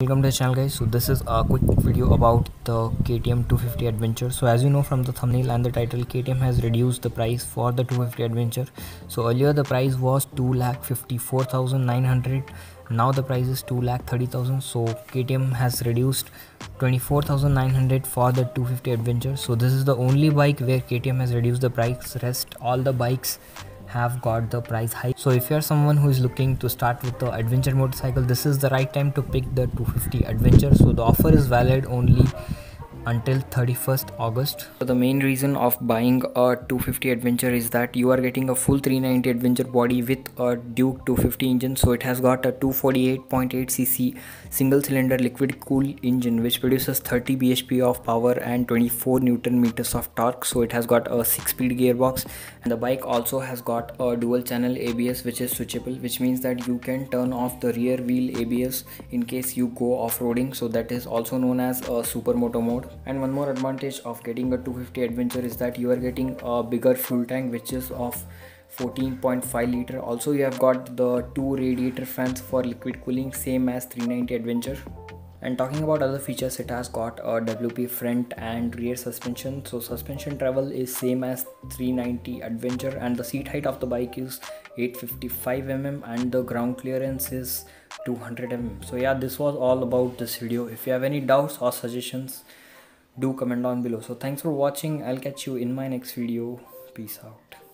welcome to the channel guys. So this is a quick video about the KTM 250 adventure. So as you know from the thumbnail and the title KTM has reduced the price for the 250 adventure. So earlier the price was 2 lakh 54900 now the price is 2 lakh 30000 so KTM has reduced 24900 for the 250 adventure. So this is the only bike where KTM has reduced the price. Rest all the bikes have got the price high. So if you're someone who is looking to start with the adventure motorcycle this is the right time to pick the 250 adventure. So the offer is valid only until 31st August. So the main reason of buying a 250 Adventure is that you are getting a full 390 Adventure body with a Duke 250 engine. So it has got a 248.8cc single cylinder liquid cool engine which produces 30 bhp of power and 24 newton meters of torque. So it has got a 6-speed gearbox and the bike also has got a dual channel ABS which is switchable which means that you can turn off the rear wheel ABS in case you go off-roading. So that is also known as a supermoto mode and one more advantage of getting a 250 adventure is that you are getting a bigger fuel tank which is of 14.5 liter. Also you have got the two radiator fans for liquid cooling same as 390 adventure. And talking about other features it has got a wp front and rear suspension. So suspension travel is same as 390 adventure and the seat height of the bike is 855 mm and the ground clearance is 200 mm so yeah this was all about this video. If you have any doubts or suggestions do comment down below. So thanks for watching. I'll catch you in my next video. Peace out